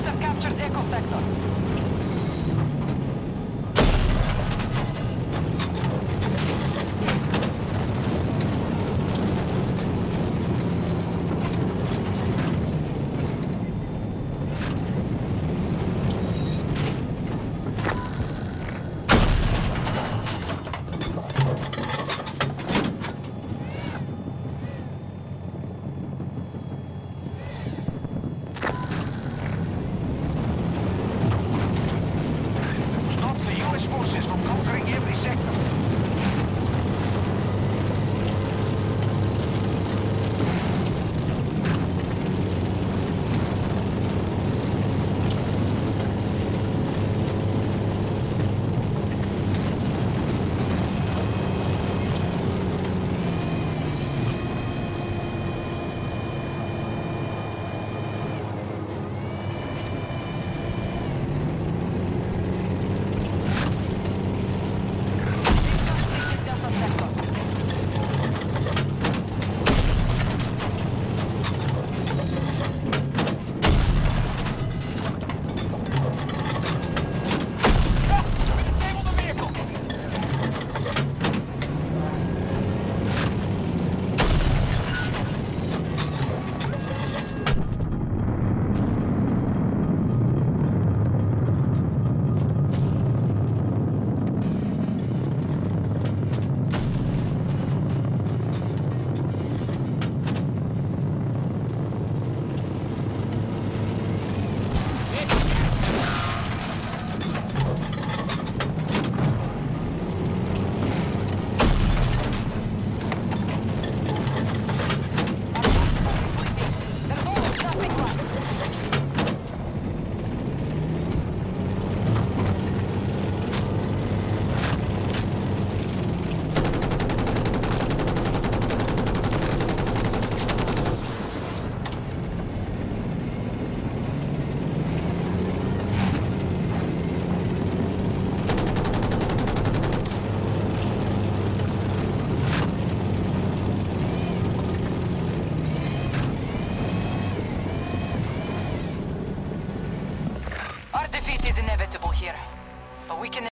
Troops have captured Echo Sector. Our defeat is inevitable here, but we can